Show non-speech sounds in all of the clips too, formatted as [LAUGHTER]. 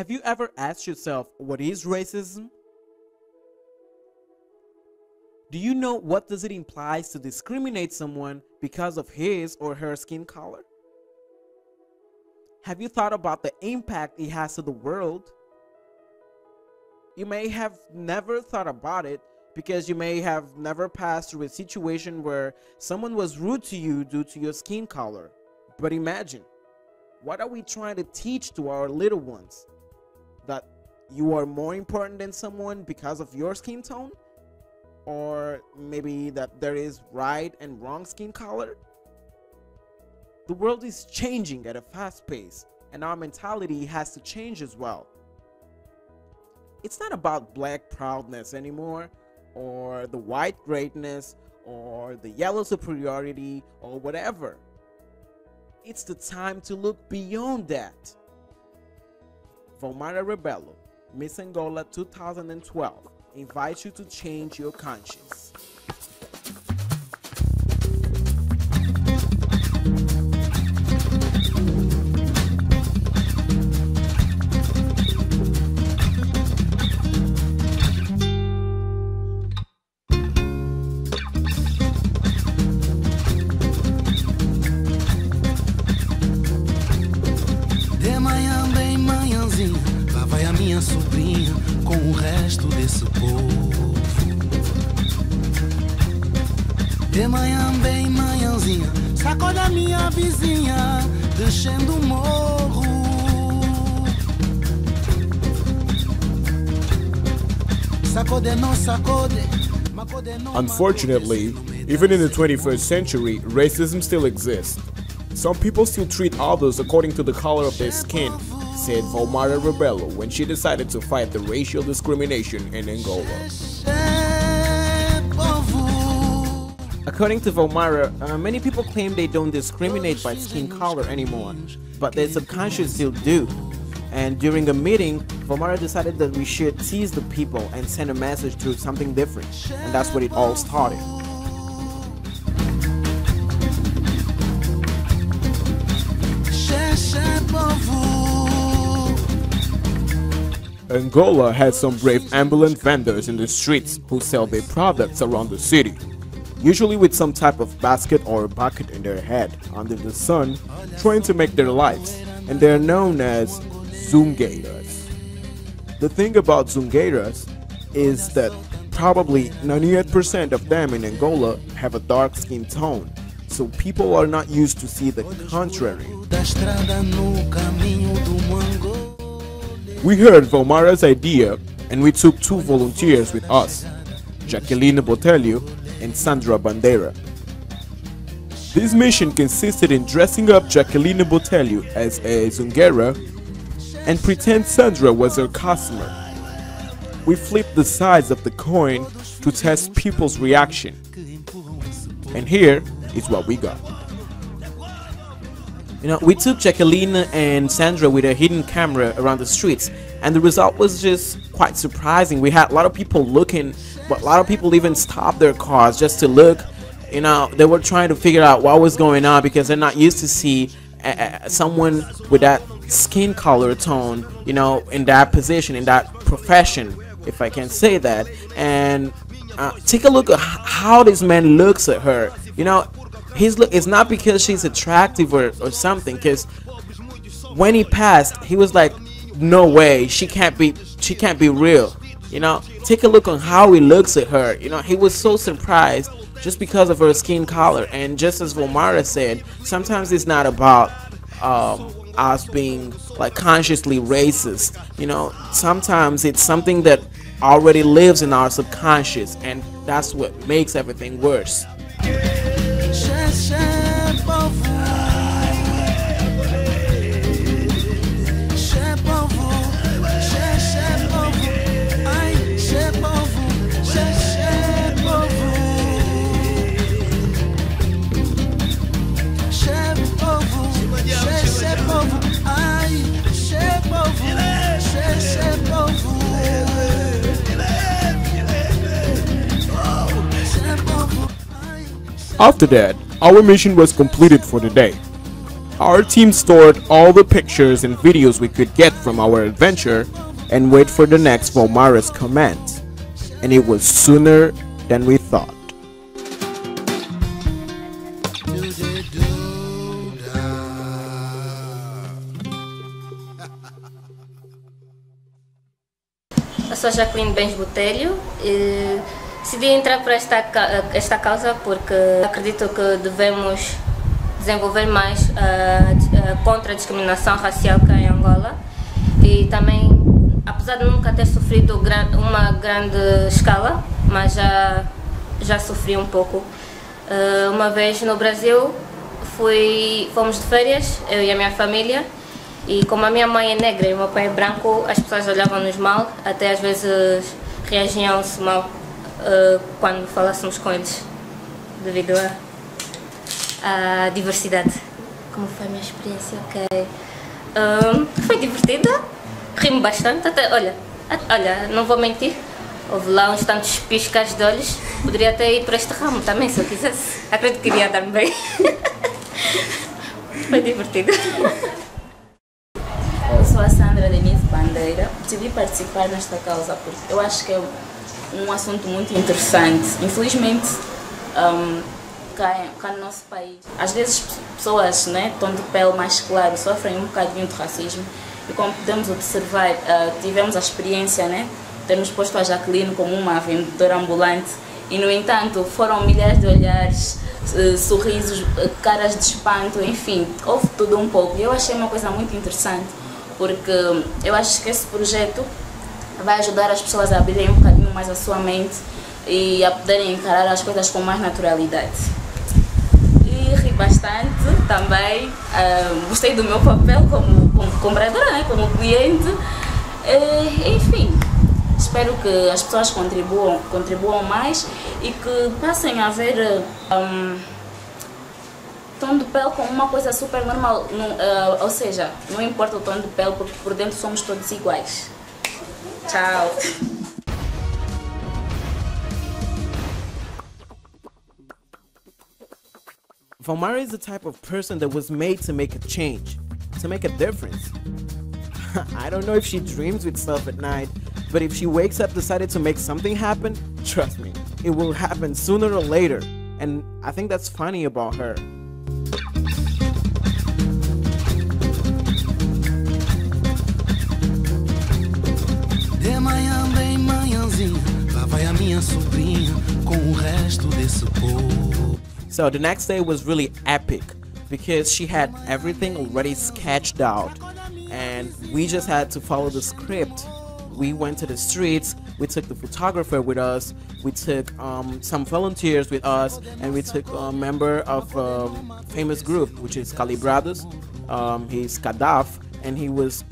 Have you ever asked yourself what is racism? Do you know what does it implies to discriminate someone because of his or her skin color? Have you thought about the impact it has to the world? You may have never thought about it because you may have never passed through a situation where someone was rude to you due to your skin color. But imagine, what are we trying to teach to our little ones? That you are more important than someone because of your skin tone? Or maybe that there is right and wrong skin color? The world is changing at a fast pace, and our mentality has to change as well. It's not about black proudness anymore, or the white greatness, or the yellow superiority, or whatever. It's the time to look beyond that. Vaumara Rebelo, Miss Angola 2012, invites you to change your conscience. Minha sobrinha com o resto desse povo. De manhã, bem manhãzinha, sacode a minha vizinha, descendo o morro. Sacode, não sacode. Unfortunately, even in the 21st century, racism still exists. Some people still treat others according to the color of their skin, said Vaumara Rebelo when she decided to fight the racial discrimination in Angola. According to Vaumara, uh, many people claim they don't discriminate by skin color anymore, but their subconscious still do. And during a meeting, Vaumara decided that we should tease the people and send a message through something different. And that's what it all started. Angola has some brave ambulant vendors in the streets who sell their products around the city, usually with some type of basket or bucket in their head under the sun, trying to make their lives, and they are known as Zungueiras. The thing about Zungueiras is that probably 98% of them in Angola have a dark skin tone, so people are not used to see the contrary. We heard Vaumara's idea and we took two volunteers with us, Jacqueline Botelho and Sandra Bandera. This mission consisted in dressing up Jacqueline Botelho as a Zungueira and pretend Sandra was her customer. We flipped the sides of the coin to test people's reaction. And here is what we got. You know, we took Jacqueline and Sandra with a hidden camera around the streets, and the result was just quite surprising. We had a lot of people looking, but a lot of people even stopped their cars just to look. You know, they were trying to figure out what was going on because they're not used to see uh, someone with that skin color tone, you know, in that position, in that profession, if I can say that. And uh, take a look at how this man looks at her. You know, his look is not because she's attractive or, or something. Because when he passed, he was like, "No way, she can't be, she can't be real." You know, take a look on how he looks at her. You know, he was so surprised just because of her skin color. And just as Vaumara said, sometimes it's not about um, us being like consciously racist. You know, sometimes it's something that already lives in our subconscious, and that's what makes everything worse. Xé, povo. After that, our mission was completed for the day. Our team stored all the pictures and videos we could get from our adventure and wait for the next Vaumara's command. And it was sooner than we thought. Eu sou Jacqueline Bens Botelho decidi entrar para esta, esta causa porque acredito que devemos desenvolver mais uh, uh, contra a discriminação racial cá em Angola e também, apesar de nunca ter sofrido gran uma grande escala, mas já, já sofri um pouco. Uh, uma vez no Brasil, fui, fomos de férias, eu e a minha família, e como a minha mãe é negra e o meu pai é branco, as pessoas olhavam-nos mal, até às vezes reagiam-se mal uh, quando falássemos com eles, devido à diversidade. Como foi a minha experiência? Ok. Um, foi divertida, rimo bastante, até, olha, olha, não vou mentir, houve lá uns tantos piscas de olhos, poderia até ir para este ramo também, se eu quisesse. Acredito que iria dar bem. [LAUGHS] foi divertido. [LAUGHS] decidi participar nesta causa porque eu acho que é um assunto muito interessante. Infelizmente, um, cá, cá, no nosso país, às vezes pessoas, né, tom de pele mais claro, sofrem um bocadinho de racismo e como podemos observar, uh, tivemos a experiência, né, de termos posto a Jacqueline como uma vendedora ambulante e, no entanto, foram milhares de olhares, uh, sorrisos, uh, caras de espanto, enfim, houve tudo um pouco. E eu achei uma coisa muito interessante porque eu acho que esse projeto vai ajudar as pessoas a abrirem um bocadinho mais a sua mente e a poderem encarar as coisas com mais naturalidade. E ri bastante também, uh, gostei do meu papel como, como compradora, né, como cliente, uh, enfim. Espero que as pessoas contribuam, contribuam mais e que passem a ver um, tom de pele como uma coisa super normal, uh, ou seja, não importa o tom de pele porque por dentro somos todos iguais. Tchau. Vaumara is the type of person that was made to make a change, to make a difference. [LAUGHS] I don't know if she dreams with stuff at night, but if she wakes up decided to make something happen, trust me, it will happen sooner or later. And I think that's funny about her. De manhã bem manhãzinha, lá vai a minha sobrinha com o resto desse povo. So the next day was really epic because she had everything already sketched out and we just had to follow the script. We went to the streets, we took the photographer with us, we took um, some volunteers with us, and we took a member of a um, famous group, which is Calibrados. Um, he's Kadaf, and he was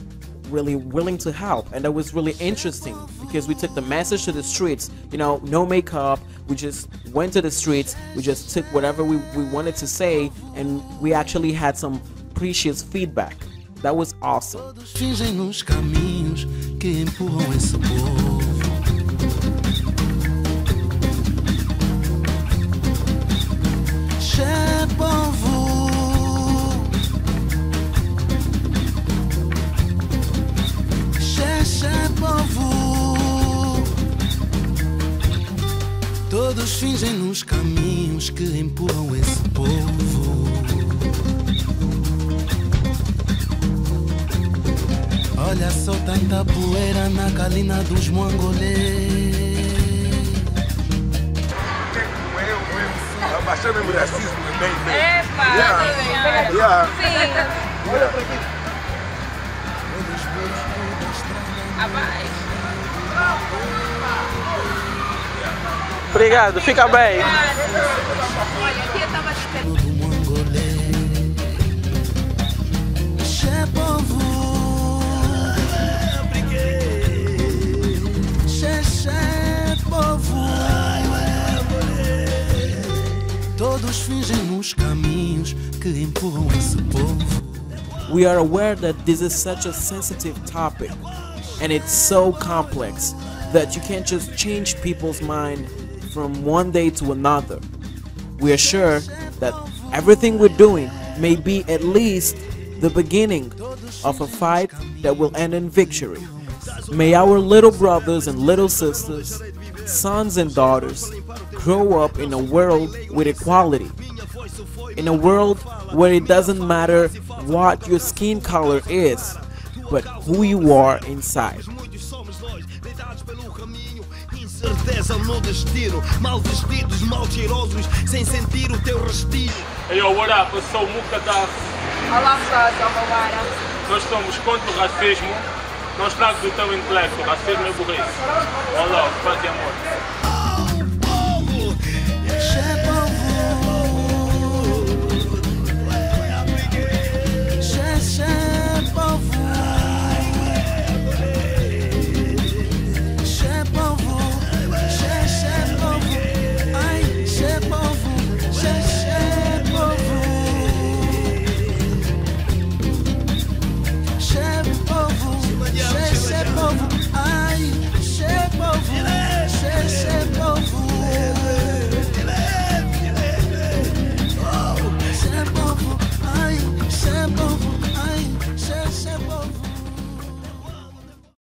really willing to help and that was really interesting because we took the message to the streets you know no makeup. We just went to the streets. We just took whatever we, we wanted to say and we actually had some precious feedback. That was awesome Todos fingem nos caminhos que empurram esse povo. Olha só tanta poeira na calina dos mongolês. Abaixando o racismo também, né? Epa! Yeah. Yeah. obrigado fica bem do mongolê. Che povo. Che, che povo. Todos fingem nos caminhos que empurram esse povo. we are aware that this is such a sensitive topic and it's so complex that you can't just change people's mind from one day to another. We are sure that everything we're doing may be at least the beginning of a fight that will end in victory. May our little brothers and little sisters, sons and daughters, grow up in a world with equality. In a world where it doesn't matter what your skin color is, but who you are inside. No destino, mal vestidos, mal cheirosos, sem sentir o teu respiro. Hey, yo, what up? Eu sou o Mukadaf. Olá pessoal, sou Mawara. Nós somos contra o racismo. Não estragues o teu intelecto. Racismo é burrice. Olá, paz e amor.